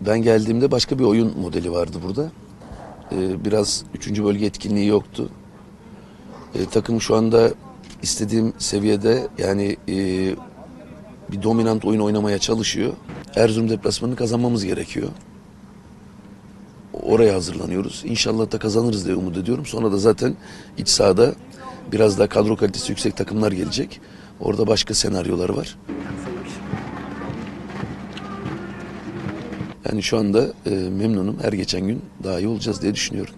ben geldiğimde başka bir oyun modeli vardı burada. Ee, biraz üçüncü bölge etkinliği yoktu. Ee, takım şu anda istediğim seviyede yani e, bir dominant oyun oynamaya çalışıyor. Erzurum deplasmanını kazanmamız gerekiyor. Oraya hazırlanıyoruz. İnşallah da kazanırız diye umut ediyorum. Sonra da zaten iç sahada biraz daha kadro kalitesi yüksek takımlar gelecek. Orada başka senaryolar var. Yani şu anda e, memnunum. Her geçen gün daha iyi olacağız diye düşünüyorum.